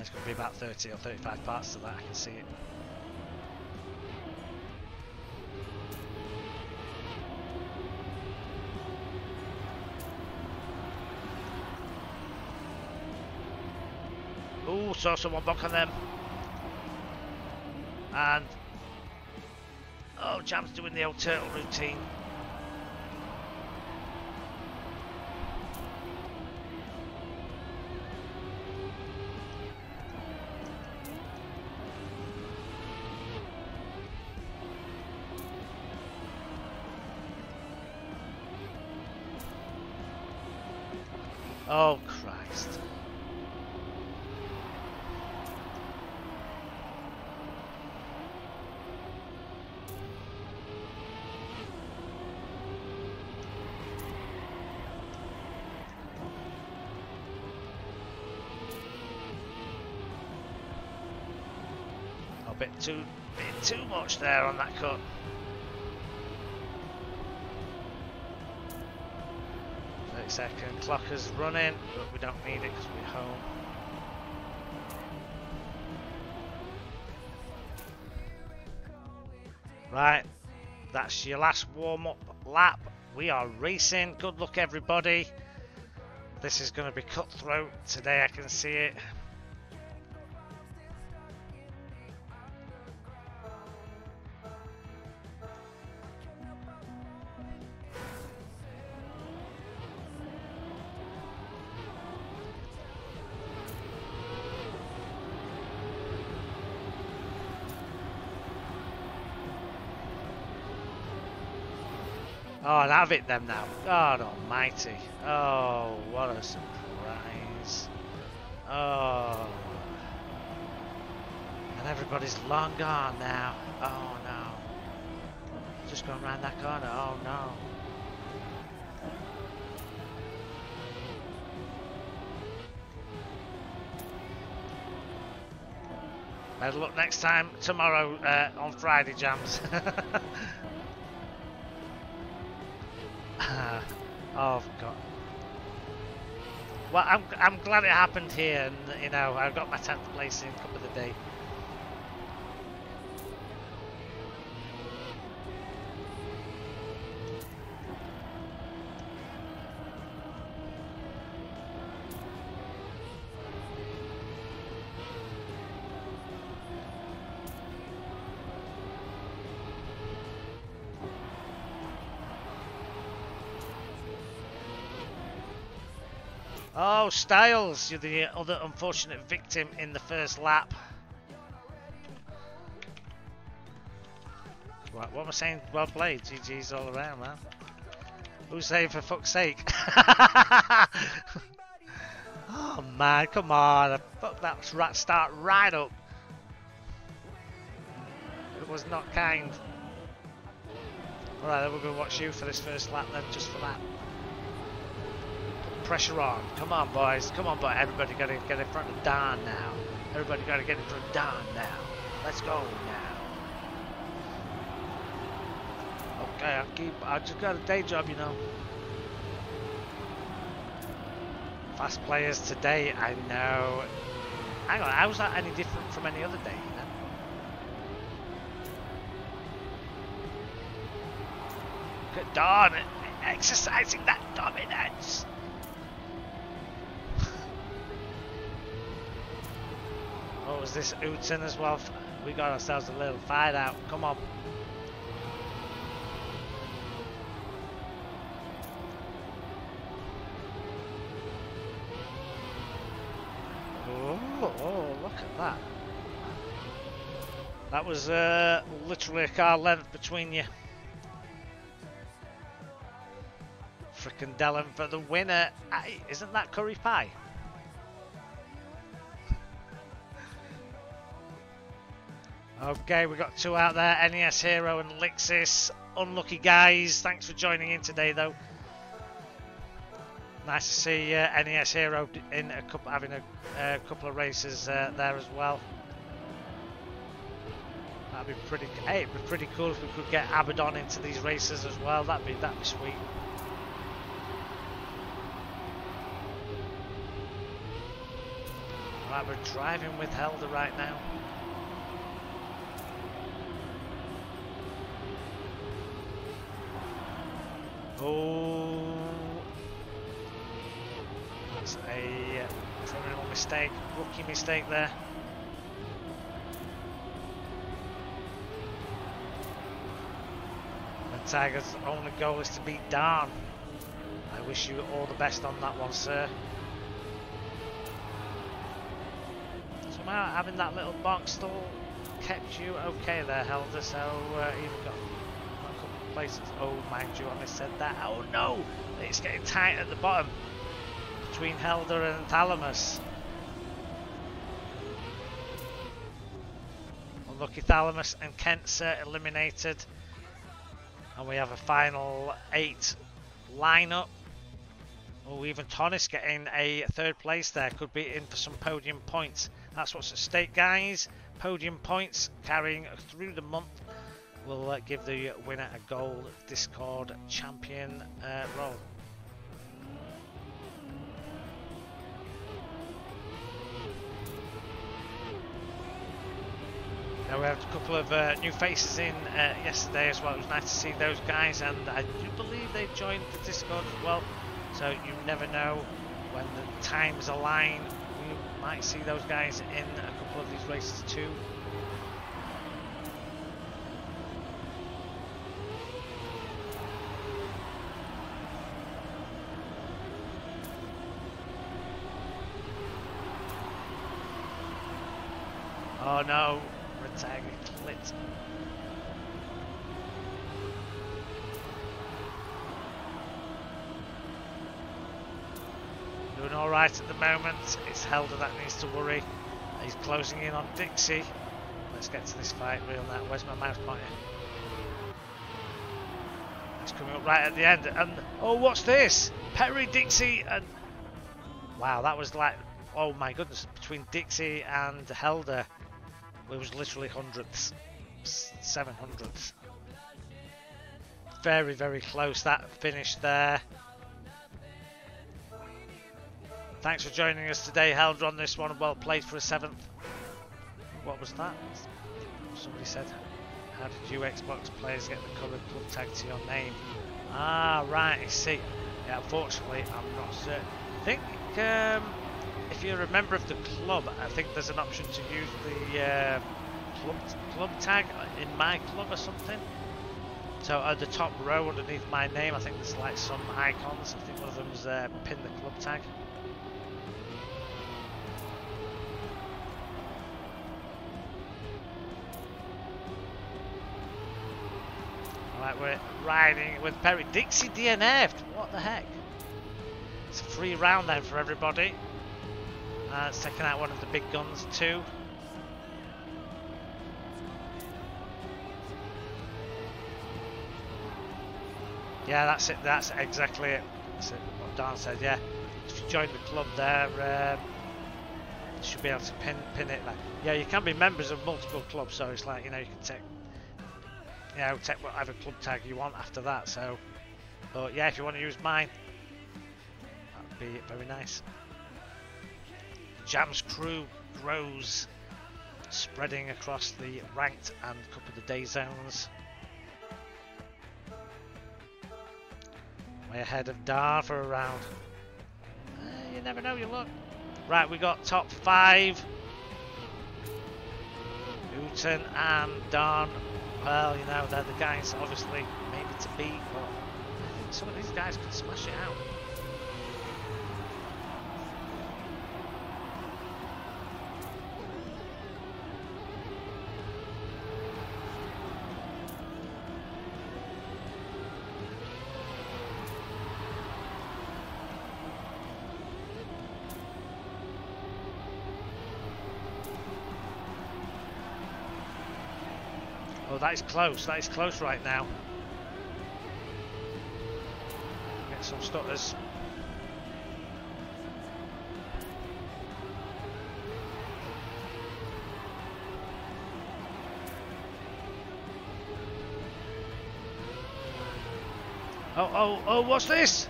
It's going to be about 30 or 35 parts to that, I can see it. Ooh, saw someone block on them. And oh, Jam's doing the old turtle routine. Bit too bit too much there on that cut. Second clock is running, but we don't need it because we're home. Right, that's your last warm up lap. We are racing. Good luck, everybody. This is going to be cutthroat today, I can see it. Oh, and have it them now. God almighty. Oh, what a surprise. Oh. And everybody's long gone now. Oh no. Just going around that corner. Oh no. Better look next time tomorrow uh, on Friday jams. oh god. Well, I'm I'm glad it happened here, and you know I've got my tenth place in Cup of the Day. Oh, Styles, you're the other unfortunate victim in the first lap. What am I saying? Well played. GG's all around, man. Who's saying for fuck's sake? oh man, come on. I fucked that rat start right up. It was not kind. Alright, then we're going to watch you for this first lap then, just for that pressure on. Come on, boys. Come on, boy. Everybody got to get in front of Don now. Everybody got to get in front of Don now. Let's go now. Okay, I'll keep. I just got a day job, you know. Fast players today, I know. Hang on, how was that any different from any other day? Don exercising that dominance. Was this Utzon as well? We got ourselves a little fight out. Come on. Oh, oh, look at that. That was uh, literally a car length between you. Frickin' Dellen for the winner. Isn't that curry pie? Okay, we've got two out there, NES Hero and Lixis. Unlucky guys, thanks for joining in today though. Nice to see uh, NES Hero in a couple, having a uh, couple of races uh, there as well. That'd be pretty. Hey, it'd be pretty cool if we could get Abaddon into these races as well. That'd be that'd be sweet. Right, we're driving with Helder right now. Oh, that's a criminal mistake, rookie mistake there. The Tiger's only goal is to beat Darn. I wish you all the best on that one, sir. Somehow having that little box stall kept you okay there, Helder, so uh, you've got places. Oh, mind you, I said that. Oh no! It's getting tight at the bottom between Helder and Thalamus. Unlucky Thalamus and Kent's uh, eliminated. And we have a final eight lineup. Oh, even Tonis getting a third place there. Could be in for some podium points. That's what's at stake, guys. Podium points carrying through the month will uh, give the winner a gold Discord champion uh, role. Now we have a couple of uh, new faces in uh, yesterday as well. It was nice to see those guys, and I do believe they joined the Discord as well. So you never know when the times align. We might see those guys in a couple of these races too. Oh no, Retag clit. Doing alright at the moment. It's Helder that needs to worry. He's closing in on Dixie. Let's get to this fight real now. Where's my mouse pointer? It's coming up right at the end. And oh, what's this? Perry, Dixie, and wow, that was like oh my goodness between Dixie and Helder. It was literally hundredths, seven hundredths. Very, very close that finish there. Thanks for joining us today, Helder, on this one. Well played for a seventh. What was that? Somebody said, how did you Xbox players get the coloured club tag to your name? Ah, right, I see. Yeah, unfortunately, I'm not certain. I think um, if you're a member of the club, I think there's an option to use the uh, club, club tag in my club or something. So at the top row underneath my name, I think there's like some icons. I think one of them's uh, pin the club tag. Alright, we're riding with Perry. Dixie DNF'd. What the heck? It's a free round then for everybody. Uh, out one of the big guns too. Yeah, that's it. That's exactly it. That's it. What Dan said. Yeah, if you join the club there, um, should be able to pin pin it. Like, yeah, you can be members of multiple clubs, so it's like you know you can take, you know, take whatever club tag you want after that. So, but yeah, if you want to use mine, that'd be very nice. Jam's crew grows, spreading across the ranked and cup of the day zones. Way ahead of Dar for a round. Uh, you never know, you look. Right, we got top five. Newton and Don. Well, you know, they're the guys obviously maybe to beat, but some of these guys can smash it out. That is close. That is close right now. Get some stutters. Oh, oh, oh, what's this?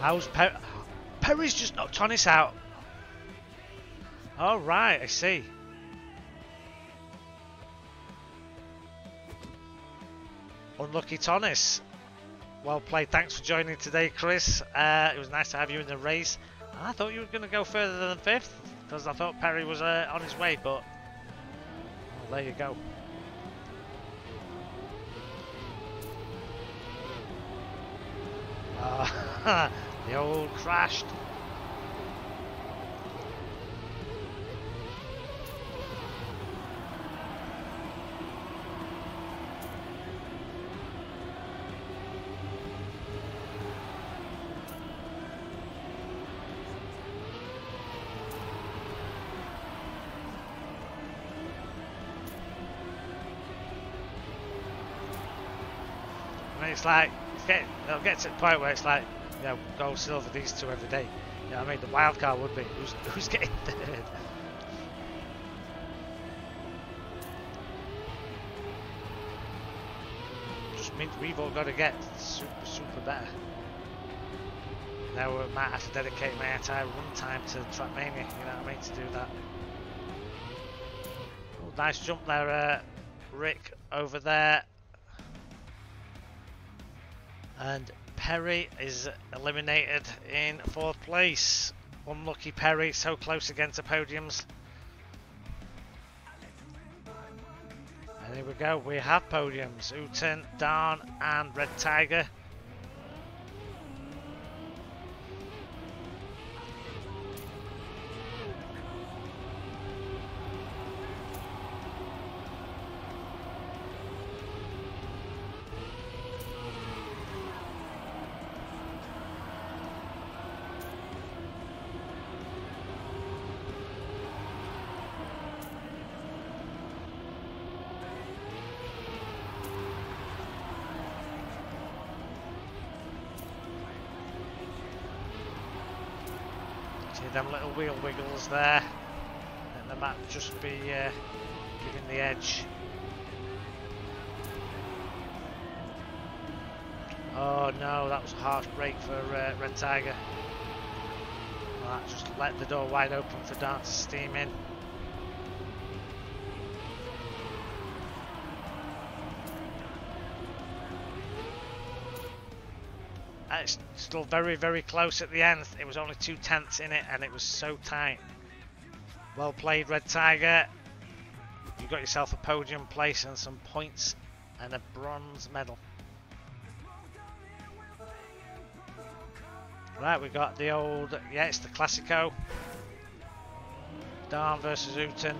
How's per Perry's just knocked Tonis out. All right, I see. Unlucky Tonis. Well played. Thanks for joining today, Chris. Uh, it was nice to have you in the race. I thought you were going to go further than fifth because I thought Perry was uh, on his way, but well, there you go. Uh, the old crashed. It's like it's get, it'll get to the point where it's like, you know, gold, silver, these two every day. You know I mean? The wild card would be who's who's getting third. Just means we've all got to get super super better. Now we might have to dedicate my entire run time to Trackmania, you know what I mean, to do that. Oh, nice jump there, uh, Rick, over there. And Perry is eliminated in fourth place. Unlucky Perry, so close against the podiums. And here we go, we have podiums. Uten, Darn and Red Tiger. Them little wheel wiggles there and the map just be uh, giving the edge. Oh no, that was a harsh break for uh, Red Tiger. Well, that just let the door wide open for Dart to steam in. Uh, it's still very, very close at the end. It was only two tenths in it and it was so tight. Well played, Red Tiger. You got yourself a podium place and some points and a bronze medal. Right, we got the old, yeah, it's the Classico. Darn versus Uten.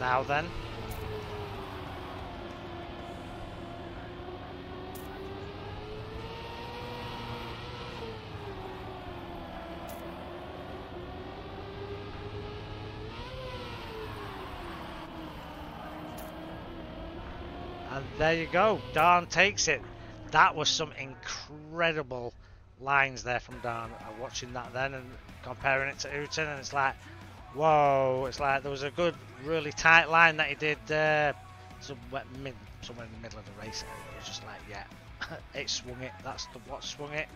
Now then. And there you go, Darn takes it. That was some incredible lines there from Darn. Watching that then and comparing it to Uten and it's like, whoa, it's like there was a good really tight line that he did uh, somewhere, mid, somewhere in the middle of the race. It was just like, yeah, it swung it. That's the what swung it.